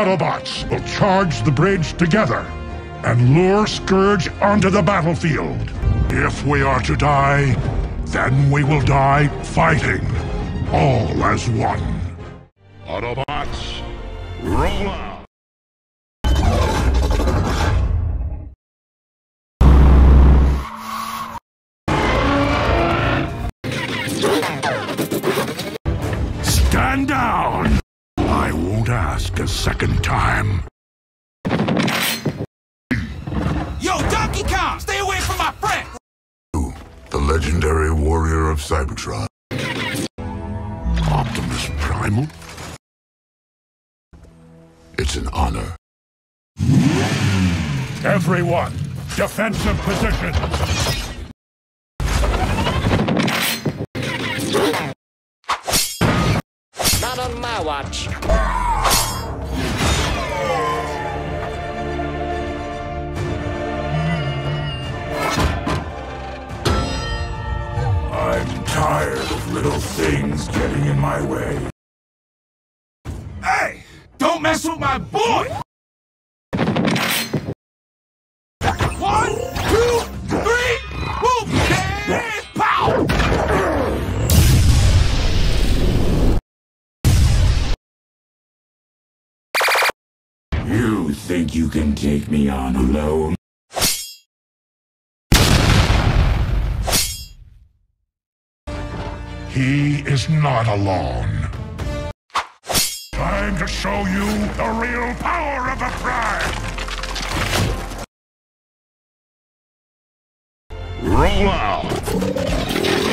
Autobots will charge the bridge together and lure Scourge onto the battlefield. If we are to die, then we will die fighting, all as one. Autobots, roll out! Stand down! I ask a second time. Yo, Donkey Kong, stay away from my friend! the legendary warrior of Cybertron. Optimus Primal? It's an honor. Everyone, defensive positions! Not on my watch. Tired of little things getting in my way. Hey, don't mess with my boy! One, two, three, whoop, and pow! You think you can take me on alone? He is not alone. Time to show you the real power of the Prime! Roll out!